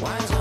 Why